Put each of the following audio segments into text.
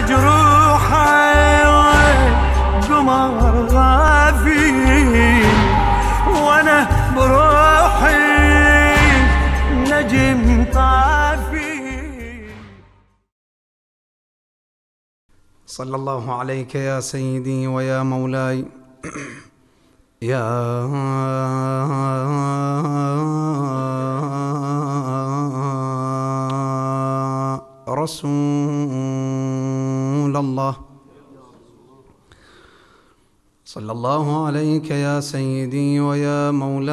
مجروحة قمر غافي وأنا بروحي نجم طافي. صلى الله عليك يا سيدي ويا مولاي. يا رسول الله. صلى الله عليك يا سيدي ويا مولاي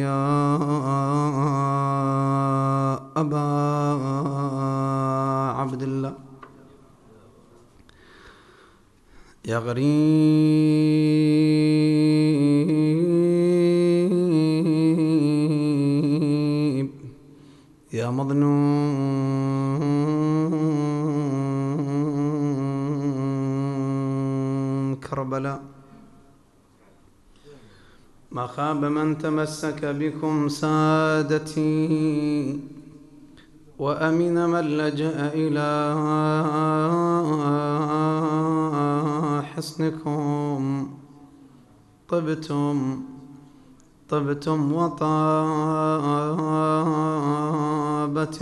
يا أبا عبد الله. يا غريب. يا مظنون. ما خاب من تمسك بكم سادتي وأمن من لجأ إلى حصنكم. طبتم طبتم وطابت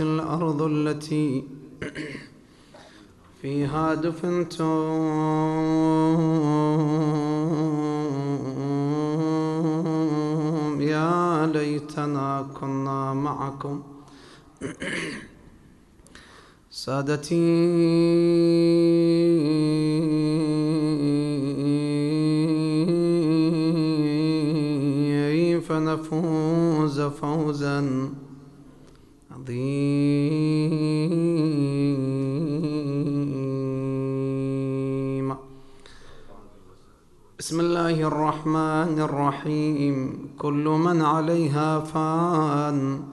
الأرض التي فيها دفنتم. ليتنا كنا معكم. سادتي فنفوز فوزا عظيما. بسم الله الرحمن الرحيم. كل من عليها فان.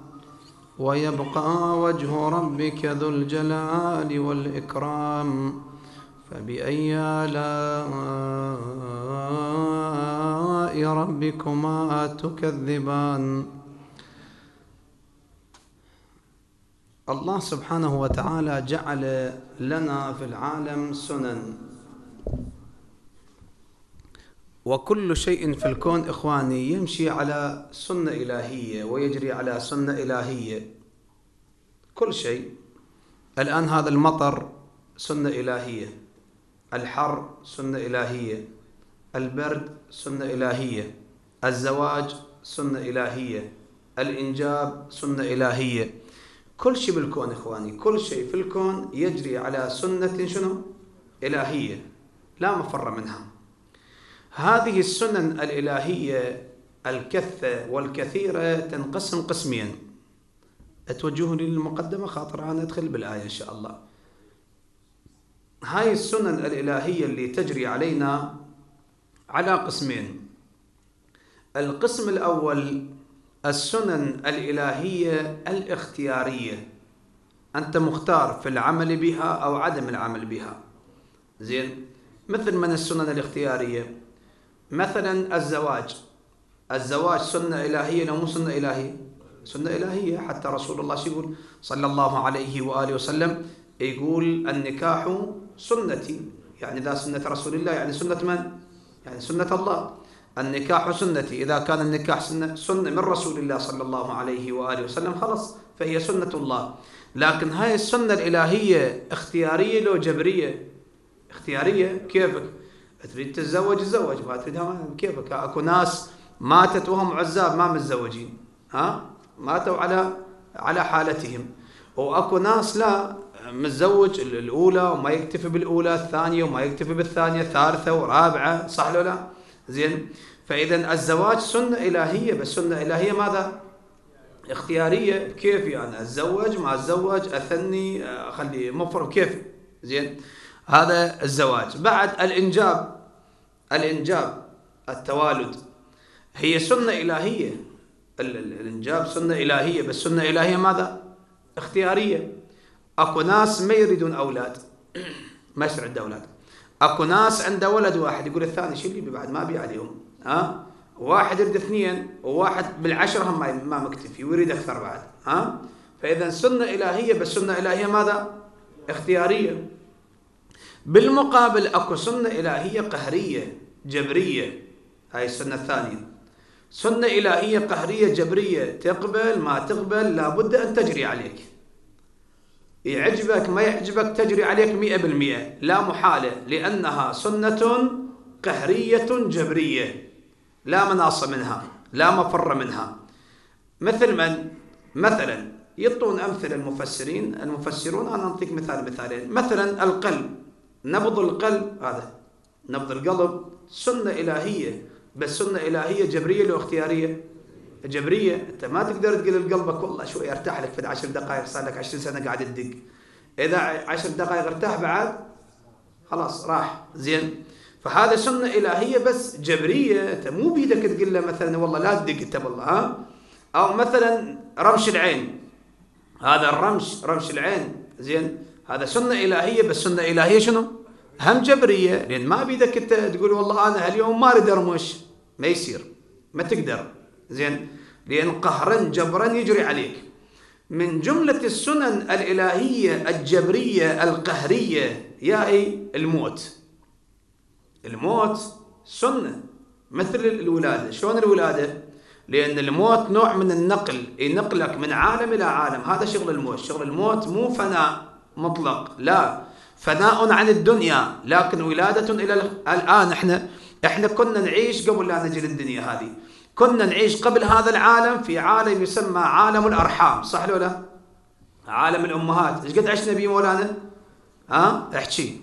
ويبقى وجه ربك ذو الجلال والإكرام. فبأي آلاء ربكما تكذبان؟ الله سبحانه وتعالى جعل لنا في العالم سنن. وكل شيء في الكون إخواني يمشي على سنة إلهية ويجري على سنة إلهية. كل شيء. الآن هذا المطر سنة إلهية. الحر سنة إلهية. البرد سنة إلهية. الزواج سنة إلهية. الإنجاب سنة إلهية. كل شيء بالكون إخواني. كل شيء في الكون يجري على سنة شنو؟ إلهية. لا مفر منها. هذه السنن الإلهية الكثة والكثيرة تنقسم قسمين. توجهني للمقدمة خاطر أنا أدخل بالآية إن شاء الله. هاي السنن الإلهية اللي تجري علينا على قسمين. القسم الأول السنن الإلهية الاختيارية. أنت مختار في العمل بها أو عدم العمل بها. زين مثل من السنن الاختيارية؟ مثلا الزواج. الزواج سنة إلهية لو مو سنة إلهية. سنة إلهية حتى رسول الله يقول صلى الله عليه وآله وسلم يقول النكاح سنتي. يعني ذا سنة رسول الله يعني سنة من؟ يعني سنة الله. النكاح سنتي. إذا كان النكاح سنة, سنة من رسول الله صلى الله عليه وآله وسلم خلص فهي سنة الله. لكن هاي السنة الإلهية اختيارية لو جبرية؟ اختيارية. كيفك؟ تريد تتزوج تزوج ما تريد كيفك؟ أكو ناس ماتت وهم عزاب ما متزوجين ها؟ ماتوا على على حالتهم. وأكو ناس لا متزوج الأولى وما يكتفي بالأولى الثانية وما يكتفي بالثانية الثالثة ورابعة صح ولا لا؟ زين. فإذا الزواج سنة إلهية بس سنة إلهية ماذا؟ اختيارية. كيف يعني؟ أتزوج ما أتزوج أثني أخلي مفرغ كيف؟ زين. هذا الزواج. بعد الإنجاب. الإنجاب التوالد. هي سنة إلهية. الإنجاب سنة إلهية بس سنة إلهية ماذا؟ اختيارية. أكو ناس ما يريدون أولاد. ما يصير عنده أولاد. أكو ناس عنده ولد واحد يقول الثاني شو اللي بعد؟ ما أبي عليهم. ها؟ واحد يريد اثنين وواحد بالعشرة هم ما مكتفي ويريد أكثر بعد. ها؟ فإذا سنة إلهية بس سنة إلهية ماذا؟ اختيارية. بالمقابل أكو سنة إلهية قهرية جبرية. هاي السنة الثانية. سنة إلهية قهرية جبرية تقبل ما تقبل لابد أن تجري عليك. يعجبك ما يعجبك تجري عليك مئة بالمئة. لا محالة لأنها سنة قهرية جبرية. لا مناص منها لا مفر منها. مثل من؟ مثلا يعطون أمثلة المفسرين المفسرون أنا أعطيك مثال مثالين. مثلا القلب. نبض القلب هذا نبض القلب سنة إلهية بس سنة إلهية جبرية لو اختيارية؟ جبرية. أنت ما تقدر تقول لقلبك والله شوي ارتاح لك في عشر دقائق صار لك عشرين سنة قاعد تدق إذا عشر دقائق ارتاح بعد خلاص راح زين. فهذا سنة إلهية بس جبرية. أنت مو بيدك تقول له مثلا والله لا تدق أنت والله ها؟ أو مثلا رمش العين. هذا الرمش رمش العين زين. هذا سنة إلهية بس سنة إلهية شنو؟ هم جبرية لأن ما بيدك أنت تقول والله أنا هاليوم ما أريد أرمش. ما يصير. ما تقدر. زين. لأن قهرا جبرا يجري عليك. من جملة السنن الإلهية الجبرية القهرية يا الموت. الموت سنة. مثل الولادة. شلون الولادة؟ لأن الموت نوع من النقل. ينقلك من عالم إلى عالم. هذا شغل الموت. شغل الموت مو فناء. مطلق. لا. فناء عن الدنيا. لكن ولادة إلى الآن إحنا إحنا كنا نعيش قبل لا نجي للدنيا هذه. كنا نعيش قبل هذا العالم في عالم يسمى عالم الأرحام. صح ولا لا؟ عالم الأمهات. إيش قد عشنا به مولانا؟ ها؟ احكي.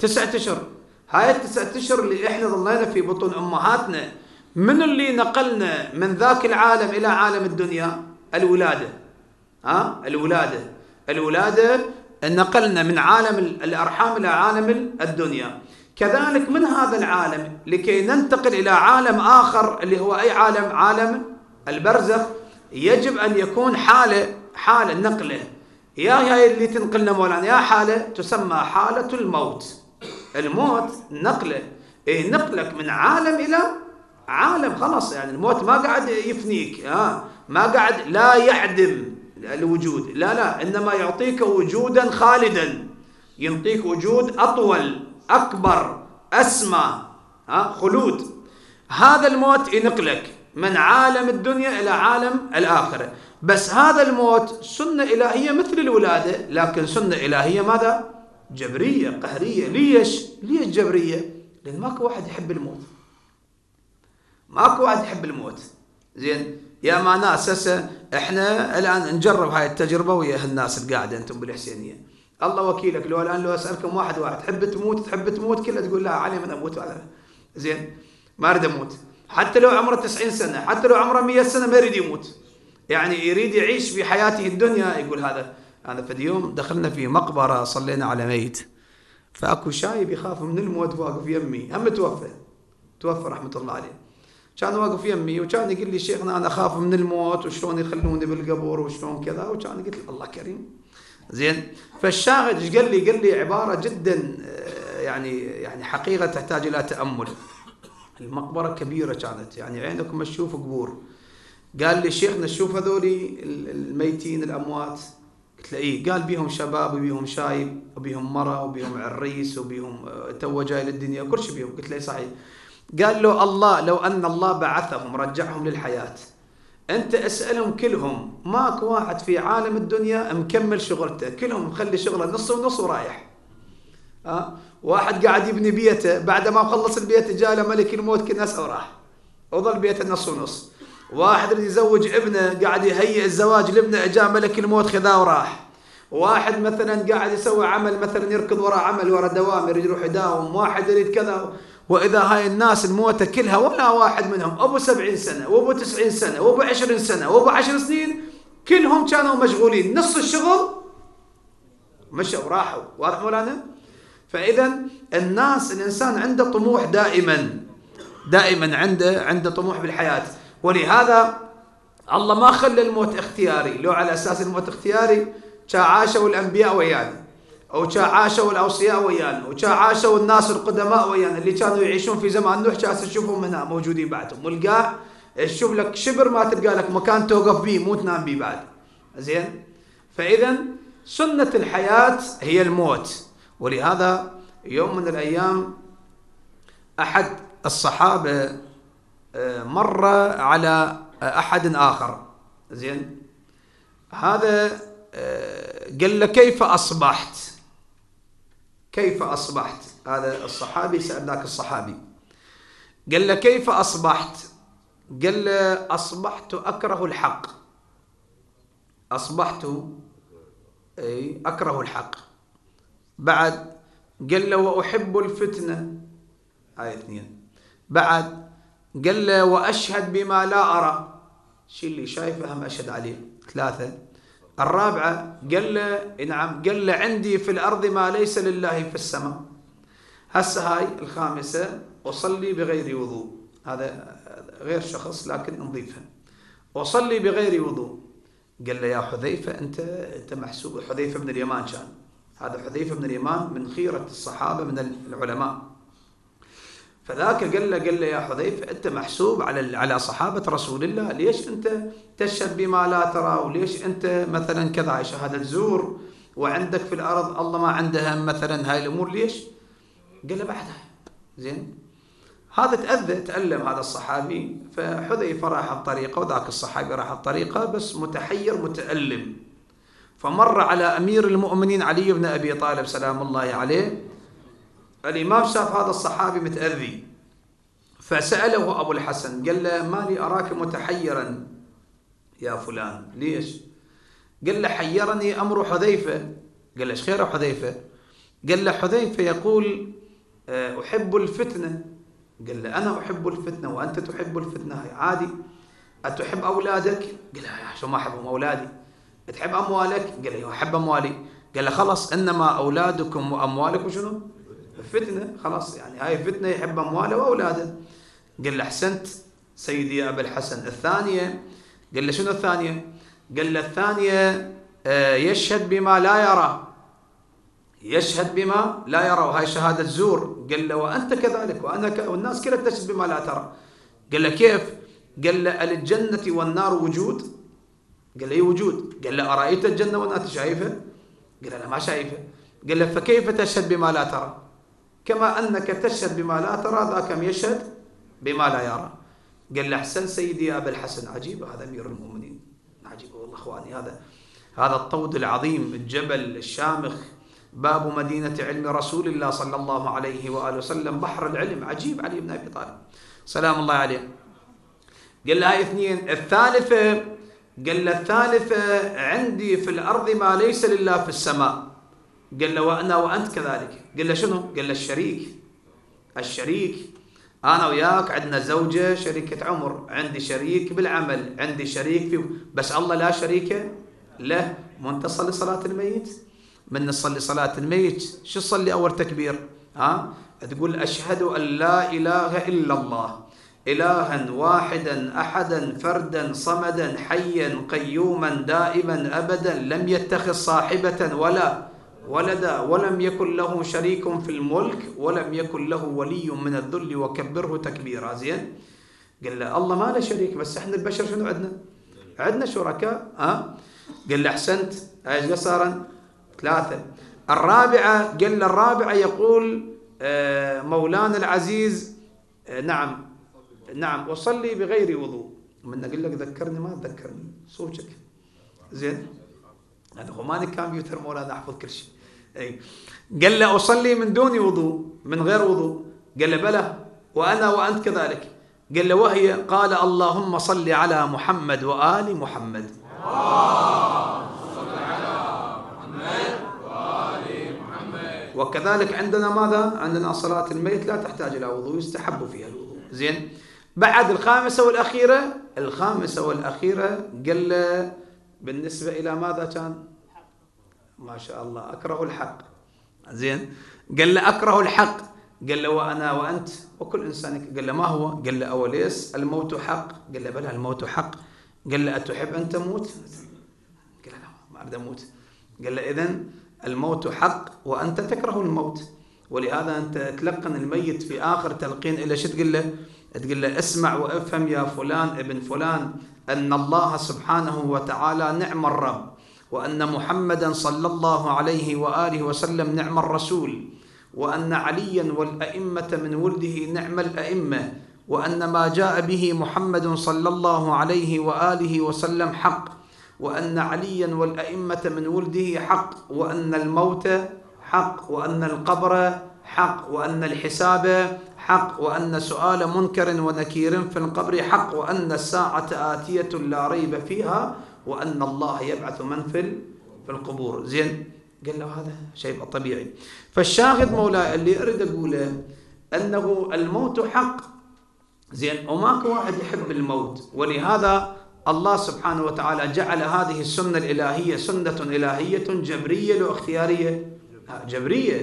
تسعة أشهر. هاي التسعة أشهر اللي إحنا ظلينا في بطون أمهاتنا. من اللي نقلنا من ذاك العالم إلى عالم الدنيا؟ الولادة. ها؟ الولادة. الولادة نقلنا من عالم الأرحام إلى عالم الدنيا. كذلك من هذا العالم لكي ننتقل إلى عالم آخر اللي هو أي عالم؟ عالم البرزخ. يجب أن يكون حالة حالة نقلة. يا هي اللي تنقلنا مولانا يا حالة تسمى حالة الموت. الموت نقلة. إيه نقلك من عالم إلى عالم. خلاص يعني الموت ما قاعد يفنيك. ها ما قاعد لا يعدم. الوجود. لا لا إنما يعطيك وجودا خالدا. يعطيك وجود أطول أكبر أسمى ها خلود. هذا الموت ينقلك من عالم الدنيا إلى عالم الآخرة. بس هذا الموت سنة إلهية مثل الولادة لكن سنة إلهية ماذا؟ جبرية قهرية. ليش؟ ليش جبرية؟ لأن ماكو واحد يحب الموت. ماكو واحد يحب الموت. زين؟ يا ما ناس هسه إحنا الآن نجرب هاي التجربة ويا الناس القاعدة أنتم بالحسينية. الله وكيلك لو الآن لو أسألكم واحد واحد تحب تموت؟ تحب تموت؟ كله تقول لا علي من أموت هذا زين. ما أريد أموت. حتى لو عمره 90 سنة حتى لو عمره 100 سنة ما يريد يموت. يعني يريد يعيش في حياته الدنيا يقول هذا. هذا في يوم دخلنا في مقبرة صلينا على ميت. فأكو شايب يخاف من الموت واقف يمي. هم توفى. توفى رحمة الله عليه. كان واقف يمي وكان يقول لي شيخنا أنا أخاف من الموت وشلون يخلوني بالقبر وشلون كذا؟ وكان قلت الله كريم. زين. فالشاهد إيش قال لي؟ قال لي عبارة جدا آه، يعني يعني حقيقة تحتاج إلى تأمل. المقبرة كبيرة كانت يعني عينكم تشوف قبور. قال لي شيخنا نشوف هذولي الميتين الأموات. قلت له اي قال بيهم شباب وبيهم شايب وبيهم مرة وبيهم عريس وبيهم آه، تو جاي للدنيا كل شيء بيهم. قلت له صحيح؟ قال له الله لو أن الله بعثهم رجعهم للحياة. أنت أسألهم كلهم ماكو واحد في عالم الدنيا مكمل شغلته. كلهم مخلي شغله نص ونص ورايح. أه؟ واحد قاعد يبني بيته بعد ما خلص البيت جاء له ملك الموت كنس وراح وظل بيته نص ونص. واحد اللي يزوج ابنه قاعد يهيئ الزواج لابنه جاء ملك الموت خذاه وراح. واحد مثلا قاعد يسوي عمل مثلا يركض وراء عمل وراء دوام يروح يداوم. واحد يريد كذا وإذا هاي الناس الموتى كلها ولا واحد منهم أبو سبعين سنة وأبو تسعين سنة وأبو عشرين سنة وأبو عشر سنين كلهم كانوا مشغولين. نص الشغل مشوا وراحوا واضح مولانا فإذا الناس الإنسان عنده طموح دائما دائما عنده عنده طموح بالحياة. ولهذا الله ما خلى الموت اختياري. لو على أساس الموت اختياري عاشوا الأنبياء ويانا أو عاشوا الأوصياء ويانا عاشوا الناس القدماء ويانا اللي كانوا يعيشون في زمان نوح جالس تشوفهم هنا موجودين بعدهم. والقاع تشوف لك شبر ما تلقى لك مكان توقف بيه مو تنام بيه بعد. زين؟ فإذا سنة الحياة هي الموت. ولهذا يوم من الأيام أحد الصحابة آه، مر على أحد آخر. زين؟ هذا آه، قال له كيف أصبحت؟ كيف أصبحت؟ هذا الصحابي سأل ذاك الصحابي. قال له كيف أصبحت؟ قال له أصبحت أكره الحق. أصبحت أي أكره الحق. بعد قال له وأحب الفتنة. هاي اثنين. بعد قال له وأشهد بما لا أرى. شي اللي شايفه هم أشهد عليه. ثلاثة. الرابعة قال له نعم قال له عندي في الأرض ما ليس لله في السماء. هسه هاي الخامسة أصلي بغير وضوء. هذا غير شخص لكن نضيفها. أصلي بغير وضوء. قال له يا حذيفة أنت أنت محسوب. حذيفة بن اليمان كان. هذا حذيفة بن اليمان من خيرة الصحابة من العلماء. فذاك قال له قال له يا حذيفة أنت محسوب على على صحابة رسول الله. ليش أنت تشهد بما لا ترى؟ وليش أنت مثلا كذا؟ شهادة زور وعندك في الأرض الله ما عندها مثلا هاي الأمور ليش؟ قال له بعدها. زين؟ هذا تأذى تألم هذا الصحابي. فحذيفة راح الطريقة وذاك الصحابي راح الطريقة بس متحير متألم. فمر على أمير المؤمنين علي بن أبي طالب سلام الله عليه. الإمام شاف هذا الصحابي متأذي فسأله أبو الحسن قال له ما لي أراك متحيرا يا فلان؟ ليش؟ قال له حيرني أمر حذيفة. قال له خير حذيفة؟ قال له حذيفة يقول آه، أحب الفتنة. قال له أنا أحب الفتنة وأنت تحب الفتنة عادي. أتحب أولادك؟ قال له شو ما أحبهم أولادي. تحب أموالك؟ قال له أحب أموالي. قال له خلاص إنما أولادكم وأموالكم شنو؟ فتنة خلاص يعني هاي فتنة يحب أمواله وأولاده قال له أحسنت سيدي يا أبا الحسن الثانية قال له شنو الثانية قال له الثانية آه، يشهد بما لا يرى يشهد بما لا يرى وهي شهادة زور قال له وأنت كذلك وأنا ك... والناس كلها تشهد بما لا ترى قال له كيف قال له الجنة والنار وجود قال له اي وجود قال له أرأيت الجنة والنار شايفها قال له لا ما شايفه قال له فكيف تشهد بما لا ترى كما أنك تشهد بما لا ترى ذاك يشهد بما لا يرى. قال له أحسن سيدي يا أبا الحسن عجيب هذا أمير المؤمنين. عجيب والله إخواني هذا هذا الطود العظيم الجبل الشامخ باب مدينة علم رسول الله صلى الله عليه وآله وسلم بحر العلم عجيب علي بن أبي طالب. سلام الله عليه. قال له اثنين الثالثة قال له الثالثة عندي في الأرض ما ليس لله في السماء. قال له وأنا وأنت كذلك. قال له شنو؟ قال له الشريك. الشريك. أنا وياك عندنا زوجة شريكة عمر. عندي شريك بالعمل. عندي شريك في بس الله لا شريك له. أنت تصلي صلاة الميت؟ من نصلي صلاة الميت؟ شو تصلي أول تكبير؟ ها؟ تقول أشهد أن لا إله إلا الله. إلها واحدا أحدا فردا صمدا حيا قيوما دائما أبدا لم يتخذ صاحبة ولا. ولدا ولم يكن له شريك في الملك ولم يكن له ولي من الذل وكبره تكبيرا. زين؟ قال له الله ما له شريك بس إحنا البشر شنو عندنا؟ عندنا شركاء ها؟ قال له أحسنت. إيش قصرا ثلاثة. الرابعة قال له الرابعة يقول آه، مولانا العزيز آه، نعم نعم أصلي بغير وضوء. من أقول لك ذكرني ما تذكرني صوتك. زين؟ هذا هو ماني كمبيوتر مولانا أحفظ كل شيء. أي. قال له أصلي من دون وضوء من غير وضوء. قال له بلى. وأنا وأنت كذلك. قال له وهي قال اللهم صل على محمد وآل محمد. وكذلك عندنا ماذا؟ عندنا صلاة الميت لا تحتاج إلى وضوء يستحب فيها الوضوء. زين. بعد الخامسة والأخيرة الخامسة والأخيرة قال بالنسبة إلى ماذا كان؟ ما شاء الله. أكره الحق. زين. قال له أكره الحق. قال له وأنا وأنت وكل إنسان قال له ما هو؟ قال له أوليس الموت حق. قال له بلى الموت حق. قال له أتحب أن تموت؟ قال له لا ما أريد أموت. قال له إذن الموت حق وأنت تكره الموت. ولهذا أنت تلقن الميت في آخر تلقين إلى شو تقول له تقول له اسمع وافهم يا فلان ابن فلان أن الله سبحانه وتعالى نعم الرب. وأن محمدا صلى الله عليه وآله وسلم نعم الرسول وأن عليا والأئمة من ولده نعم الأئمة وأن ما جاء به محمد صلى الله عليه وآله وسلم حق وأن عليا والأئمة من ولده حق وأن الموت حق وأن القبر حق وأن الحساب حق وأن سؤال منكر ونكير في القبر حق وأن الساعة آتية لا ريب فيها وأن الله يبعث من في في القبور. زين. قال له هذا شيء طبيعي. فالشاهد مولاي اللي أريد أقوله أنه الموت حق. زين. وماكو واحد يحب الموت. ولهذا الله سبحانه وتعالى جعل هذه السنة الإلهية سنة إلهية جبرية لو اختيارية جبرية.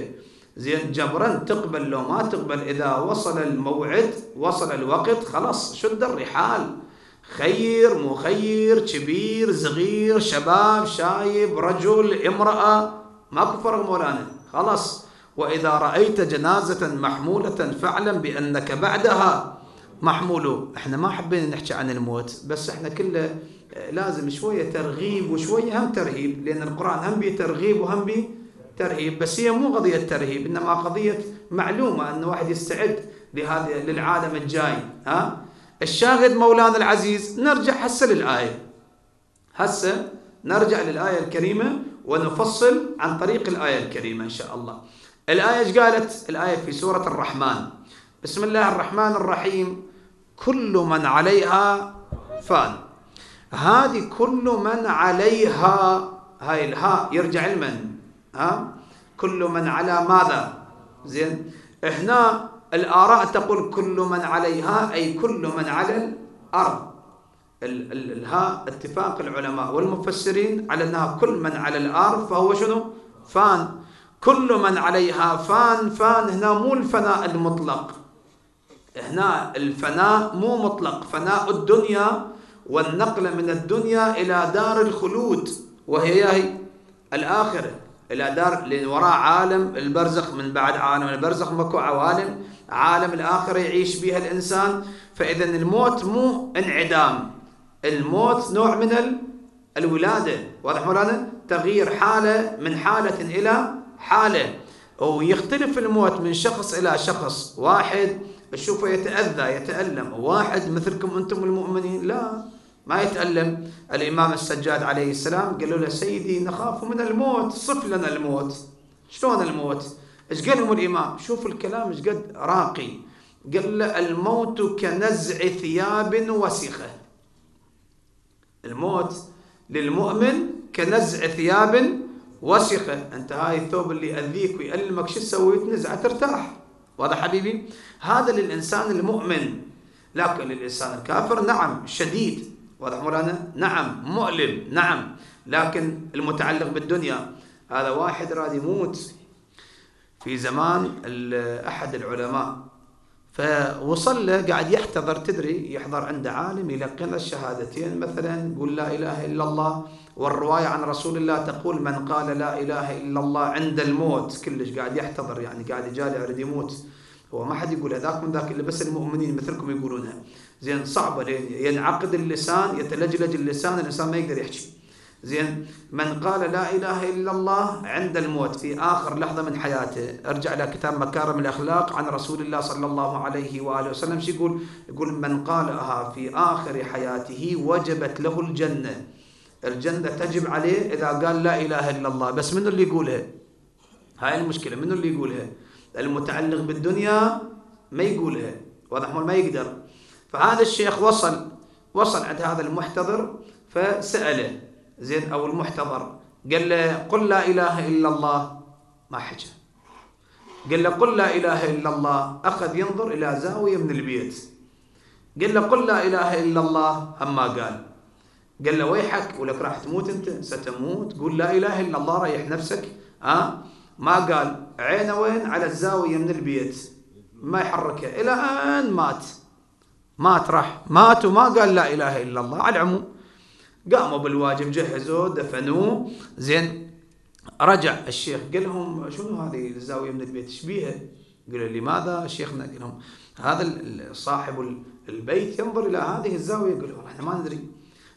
زين. جبرا تقبل لو ما تقبل. إذا وصل الموعد وصل الوقت خلاص شد الرحال. خير مو خير كبير صغير شباب شايب رجل امرأة. ماكو فرق مولانا. خلاص. وإذا رأيت جنازة محمولة فاعلم بأنك بعدها. محمول إحنا ما حبينا نحكي عن الموت بس إحنا كله لازم شوية ترغيب وشوية هم ترهيب لأن القرآن هم بيه ترغيب وهم بيه ترهيب بس هي مو قضية ترهيب إنما قضية معلومة أن واحد يستعد لهذا للعالم الجاي. ها؟ الشاهد مولانا العزيز نرجع هسه للآية. هسه نرجع للآية الكريمة ونفصل عن طريق الآية الكريمة إن شاء الله. الآية إيش قالت؟ الآية في سورة الرحمن. بسم الله الرحمن الرحيم. كل من عليها فان. هذه كل من عليها هاي الهاء يرجع لمن ها؟ كل من على ماذا؟ زين. هنا الآراء تقول كل من عليها أي كل من على الأرض. الهاء اتفاق العلماء والمفسرين على أنها كل من على الأرض فهو شنو؟ فان. كل من عليها فان فان هنا مو الفناء المطلق. هنا الفناء مو مطلق فناء الدنيا والنقل من الدنيا إلى دار الخلود وهي هي الآخرة. إلى دار وراء عالم البرزخ من بعد عالم البرزخ مكو عوالم. عالم الآخرة يعيش بها الإنسان. فإذا الموت مو انعدام. الموت نوع من الولادة. واضح مولانا؟ تغيير حالة من حالة إلى حالة. ويختلف الموت من شخص إلى شخص. واحد تشوفه يتأذى يتألم. واحد مثلكم أنتم المؤمنين. لا. ما يتألم. الإمام السجاد عليه السلام قالوا له سيدي نخاف من الموت صف لنا الموت. شلون الموت؟ إيش قال لهم الإمام؟ شوف الكلام إيش قد راقي. قال له الموت كنزع ثياب وسخة. الموت للمؤمن كنزع ثياب وسخة. أنت هاي الثوب اللي يأذيك ويألمك شو تسوي؟ تنزعه ترتاح. واضح حبيبي؟ هذا للإنسان المؤمن. لكن للإنسان الكافر نعم شديد. واضح مولانا نعم مؤلم نعم. لكن المتعلق بالدنيا هذا واحد راد يموت في زمان أحد العلماء. فوصل له قاعد يحتضر تدري يحضر عند عالم يلقن الشهادتين مثلا يقول لا إله إلا الله. والرواية عن رسول الله تقول من قال لا إله إلا الله عند الموت. كلش قاعد يحتضر يعني قاعد يجالي يريد يموت. هو ما حد يقول هذاك من ذاك إلا بس المؤمنين مثلكم يقولونها. زين صعبه ينعقد اللسان يتلجلج اللسان الإنسان ما يقدر يحكي. زين من قال لا إله إلا الله عند الموت في آخر لحظة من حياته أرجع إلى كتاب مكارم الأخلاق عن رسول الله صلى الله عليه وآله وسلم شو يقول؟ يقول من قالها في آخر حياته وجبت له الجنة. الجنة تجب عليه إذا قال لا إله إلا الله. بس منو اللي يقولها؟ هاي المشكلة منو اللي يقولها؟ المتعلق بالدنيا ما يقولها. واضح ما يقدر. فهذا الشيخ وصل وصل عند هذا المحتضر فسأله زين أو المحتضر؟ قال له قل لا إله إلا الله. ما حكى. قال له قل لا إله إلا الله. أخذ ينظر إلى زاوية من البيت. قال له قل لا إله إلا الله. أما قال. قال له ويحك؟ ولك راح تموت أنت. ستموت. قول لا إله إلا الله ريح نفسك. ها أه؟ ما قال. عينه وين؟ على الزاوية من البيت. ما يحركها. إلى أن مات. مات راح. مات وما قال لا إله إلا الله على العموم قاموا بالواجب جهزوه دفنوه زين رجع الشيخ قال لهم شنو هذه الزاوية من البيت؟ إيش بيها؟ قالوا لماذا شيخنا؟ قال لهم هذا صاحب البيت ينظر إلى هذه الزاوية. قالوا إحنا ما ندري.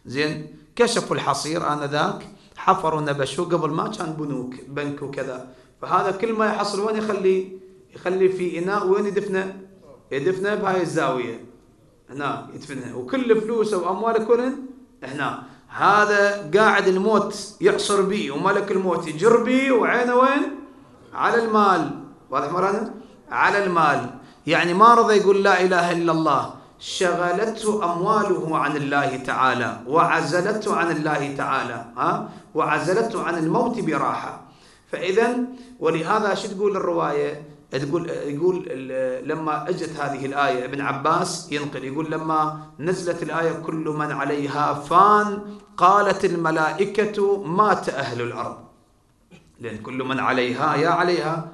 زين كشفوا الحصير آنذاك حفروا نبشوا قبل ما كان بنوك بنك وكذا. فهذا كل ما يحصل وين يخلي؟ يخلي في إناء وين يدفنه؟ يدفنه بهاي الزاوية. هنا يدفنها. وكل فلوسه وأمواله كلهن هنا. هذا قاعد الموت يعصر بي وملك الموت يجر بي وعينه وين؟ على المال. واضح مرانا على المال. يعني ما رضى يقول لا إله إلا الله. شغلته أمواله عن الله تعالى وعزلته عن الله تعالى ها؟ وعزلته عن الموت براحة. فاذا ولهذا شو تقول الرواية؟ تقول يقول لما اجت هذه الآية ابن عباس ينقل يقول لما نزلت الآية كل من عليها فان قالت الملائكة مات أهل الأرض. لأن كل من عليها يا عليها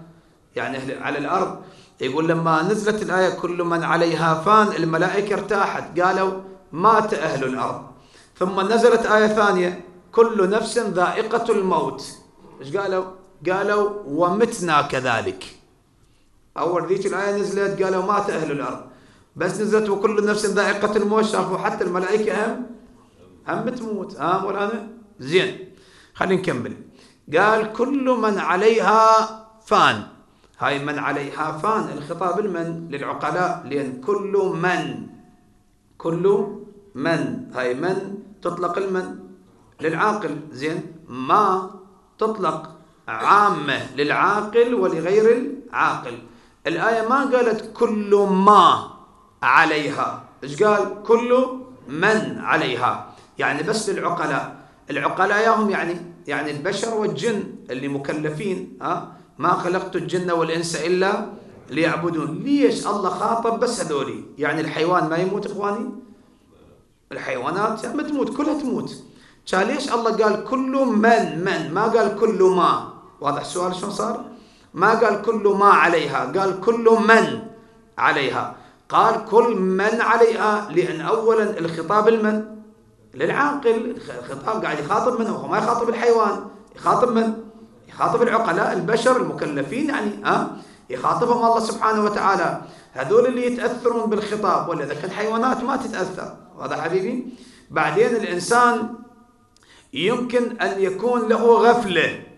يعني على الأرض. يقول لما نزلت الآية كل من عليها فان الملائكة ارتاحت قالوا مات أهل الأرض. ثم نزلت آية ثانية كل نفس ذائقة الموت. إيش قالوا؟ قالوا ومتنا كذلك. أول ذيك الآية نزلت قالوا مات أهل الأرض. بس نزلت وكل نفس ذائقة الموت شافوا حتى الملائكة هم هم تموت ها مولانا زين خلينا نكمل. قال كل من عليها فان. هاي من عليها فان الخطاب المن للعقلاء لأن كل من كل من هاي من تطلق المن للعاقل. زين ما تطلق عامة للعاقل ولغير العاقل. الآية ما قالت كل ما عليها. إيش قال؟ كل من عليها. يعني بس للعقلاء العقلاء ياهم يعني يعني البشر والجن اللي مكلفين ها؟ ما خلقت الجن والإنس إلا ليعبدون. ليش الله خاطب بس هذولي؟ يعني الحيوان ما يموت إخواني؟ الحيوانات ما تموت كلها تموت. ليش الله قال كل من من؟ ما قال كل ما. واضح السؤال شلون صار؟ ما قال كل ما عليها قال كل من عليها. قال كل من عليها لأن أولا الخطاب المن للعاقل. الخطاب قاعد يخاطب من؟ هو ما يخاطب الحيوان. يخاطب من؟ يخاطب العقلاء البشر المكلفين يعني ها؟ يخاطبهم الله سبحانه وتعالى. هذول اللي يتأثرون بالخطاب ولا إذا كان حيوانات ما تتأثر. هذا حبيبي؟ بعدين الإنسان يمكن أن يكون له غفلة.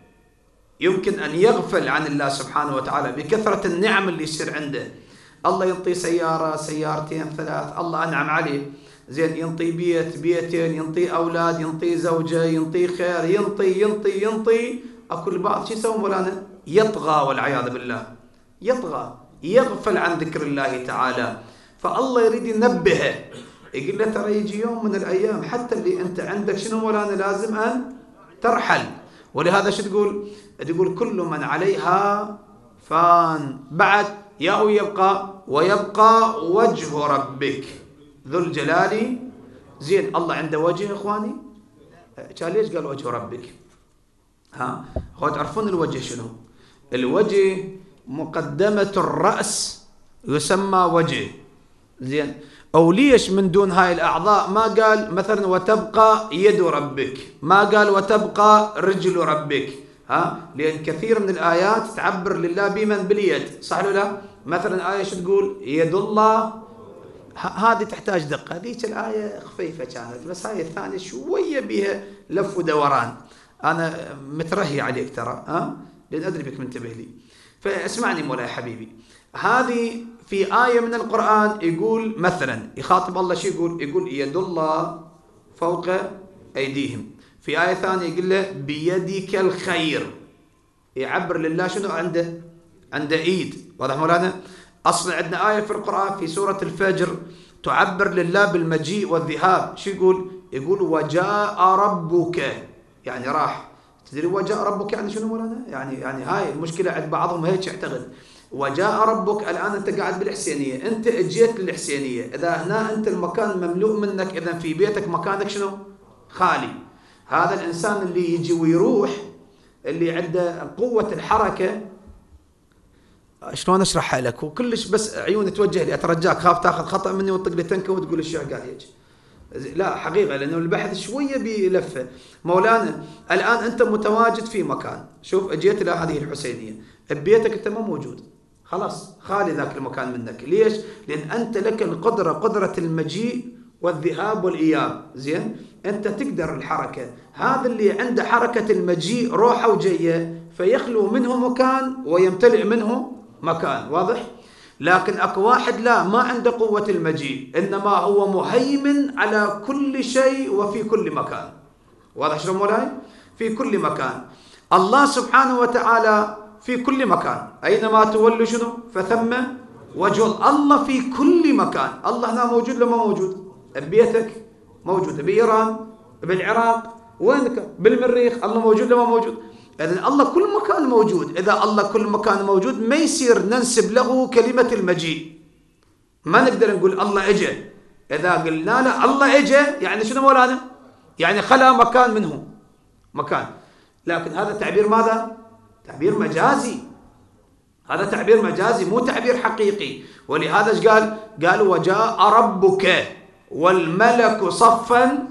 يمكن أن يغفل عن الله سبحانه وتعالى بكثرة النعم اللي يصير عنده. الله ينطي سيارة سيارتين ثلاث الله أنعم عليه. زين ينطي بيت بيتين ينطي أولاد ينطي زوجة ينطي خير ينطي ينطي ينطي. أكو البعض شو يسوي مولانا يطغى والعياذ بالله. يطغى يغفل عن ذكر الله تعالى. فالله يريد ينبهه يقول له ترى يجي يوم من الأيام حتى اللي أنت عندك شنو مولانا لازم أن ترحل. ولهذا شو تقول؟ تقول كل من عليها فان. بعد يا يبقى ويبقى وجه ربك. ذو الجلال. زين الله عنده وجه إخواني؟ كان ليش قال وجه ربك؟ ها هو تعرفون الوجه شنو؟ الوجه مقدمة الرأس يسمى وجه. زين أو ليش من دون هاي الأعضاء؟ ما قال مثلا وتبقى يد ربك. ما قال وتبقى رجل ربك. ها؟ لأن كثير من الآيات تعبر لله بمن باليد صح ولا لا؟ مثلا آية شو تقول؟ يد الله. هذه تحتاج دقة. هذيك الآية خفيفة كانت بس هاي الثانية شوية بها لف ودوران. أنا مترهي عليك ترى ها؟ لأن أدري بك منتبه لي. فاسمعني مولاي حبيبي. هذه في آية من القرآن يقول مثلا يخاطب الله شو يقول؟ يقول يد الله فوق أيديهم. في آية ثانية يقول له بيدك الخير. يعبر لله شنو؟ عنده عنده ايد واضح مولانا أصلا عندنا آية في القرآن في سورة الفجر تعبر لله بالمجيء والذهاب. شو يقول؟ يقول وجاء ربك. يعني راح. تدري وجاء ربك يعني شنو مولانا يعني يعني هاي المشكلة عند بعضهم هيك يعتقد. وجاء ربك الآن أنت قاعد بالحسينية. أنت أجيت للحسينية. إذا هنا أنت المكان مملوء منك إذا في بيتك مكانك شنو؟ خالي. هذا الإنسان اللي يجي ويروح اللي عنده قوة الحركة شلون أشرحها لك؟ وكلش بس عيوني توجه لي أترجاك خاف تاخذ خطأ مني وتطق لي تنكة وتقول الشيخ قال هيك لا حقيقة لأنه البحث شوية بلفه مولانا الآن أنت متواجد في مكان. شوف أجيت إلى هذه الحسينية. ببيتك أنت ما موجود. خلاص خالي ذاك المكان منك. ليش؟ لأن أنت لك القدرة قدرة المجيء والذهاب والإياب. زين؟ أنت تقدر الحركة. هذا اللي عنده حركة المجيء روحه وجيه فيخلو منه مكان ويمتلئ منه مكان. واضح؟ لكن أكو واحد لا ما عنده قوة المجيء إنما هو مهيمن على كل شيء وفي كل مكان. واضح شلون مولاي؟ في كل مكان. الله سبحانه وتعالى في كل مكان. أينما تولوا شنو؟ فثم وجه الله في كل مكان. الله هنا موجود لما موجود؟ ببيتك موجود بإيران بالعراق وينك بالمريخ الله موجود لما موجود. إذا الله كل مكان موجود. إذا الله كل مكان موجود ما يصير ننسب له كلمة المجيء. ما نقدر نقول الله اجى إذا قلنا له الله اجى يعني شنو مولانا؟ يعني خلى مكان منه. مكان. لكن هذا تعبير ماذا؟ تعبير مجازي. هذا تعبير مجازي مو تعبير حقيقي. ولهذا إيش قال؟ قال وجاء ربك. والملك صفا.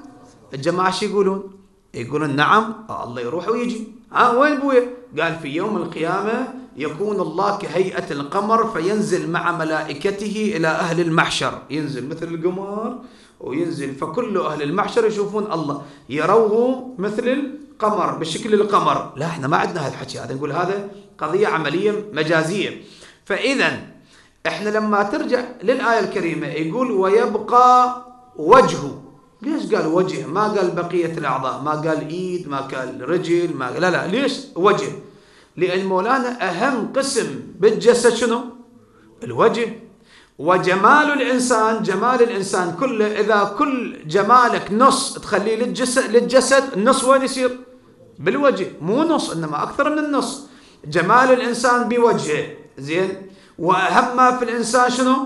الجماعة شو يقولون؟ يقولون نعم الله يروح ويجي. ها وين بويا قال في يوم القيامة يكون الله كهيئة القمر فينزل مع ملائكته إلى أهل المحشر. ينزل مثل القمر وينزل فكل أهل المحشر يشوفون الله. يروه مثل القمر بشكل القمر. لا إحنا ما عندنا هذا الحكي هذا. نقول هذا قضية عملية مجازية. فإذا إحنا لما ترجع للآية الكريمة يقول ويبقى وجهه. ليش قال وجه؟ ما قال بقية الأعضاء. ما قال إيد ما قال رجل ما لا لا ليش وجه؟ لأن مولانا أهم قسم بالجسد شنو؟ الوجه. وجمال الإنسان جمال الإنسان كله إذا كل جمالك نص تخليه للجسد للجسد النص وين يصير؟ بالوجه. مو نص إنما أكثر من النص. جمال الإنسان بوجهه. زين؟ وأهم ما في الإنسان شنو؟